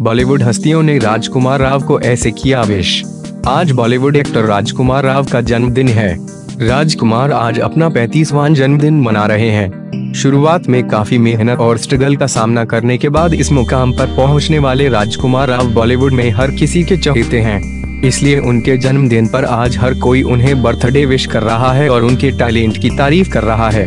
बॉलीवुड हस्तियों ने राजकुमार राव को ऐसे किया विश आज बॉलीवुड एक्टर राजकुमार राव का जन्मदिन है। राजकुमार आज अपना पैंतीसवां जन्मदिन मना रहे हैं। शुरुआत में काफ़ी मेहनत और स्ट्रगल का सामना करने के बाद इस मुकाम पर पहुँचने वाले राजकुमार राव बॉलीवुड में हर किसी के चहेते हैं। इसलिए उनके जन्मदिन पर आज हर कोई उन्हें बर्थडे विश कर रहा है और उनके टैलेंट की तारीफ़ कर रहा है।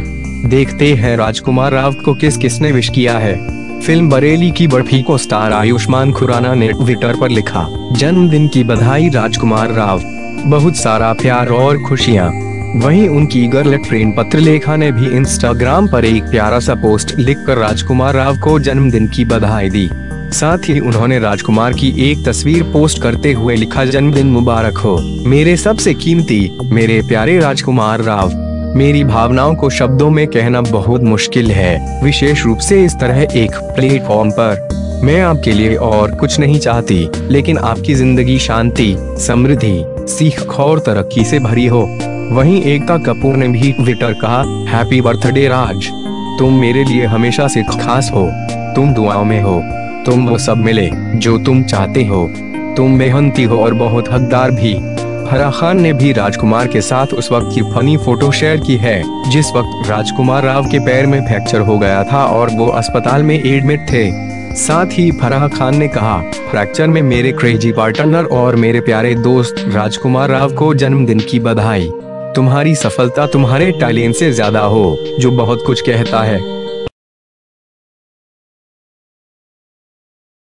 देखते हैं राजकुमार राव को किस किसने विश किया है। फ़िल्म बरेली की बर्फ़ी को स्टार आयुष्मान खुराना ने ट्विटर पर लिखा। जन्मदिन की बधाई राजकुमार राव। बहुत सारा प्यार और खुशियाँ। वहीं उनकी गर्ल फ्रेंड पत्रलेखा ने भी इंस्टाग्राम पर एक प्यारा सा पोस्ट लिखकर राजकुमार राव को जन्मदिन की बधाई दी। साथ ही उन्होंने राजकुमार की एक तस्वीर पोस्ट करते हुए लिखा, जन्मदिन मुबारक हो। मेरे सबसे कीमती, मेरे प्यारे राजकुमार राव। मेरी भावनाओं को शब्दों में कहना बहुत मुश्किल है। विशेष रूप से इस तरह एक प्लेटफॉर्म पर। मैं आपके लिए और कुछ नहीं चाहती, लेकिन आपकी ज़िंदगी शांति, समृद्धि, सीख और तरक्की से भरी हो। वहीं एकता कपूर ने भी ट्विटर कहा, हैप्पी बर्थडे राज। तुम मेरे लिए हमेशा से खास हो। तुम दुआओं में हो। तुम वो सब मिले, जो तुम चाहते हो। तुम मेहनती हो और बहुत हकदार भी। फराह खान ने भी राजकुमार के साथ उस वक्त की फनी फ़ोटो शेयर की है, जिस वक्त राजकुमार राव के पैर में फ्रैक्चर हो गया था और वो अस्पताल में एडमिट थे। साथ ही फराह खान ने कहा, फ्रैक्चर में मेरे क्रेजी पार्टनर और मेरे प्यारे दोस्त राजकुमार राव को जन्मदिन की बधाई। तुम्हारी सफलता तुम्हारे टैलेंट से ज़्यादा हो, जो बहुत कुछ कहता है।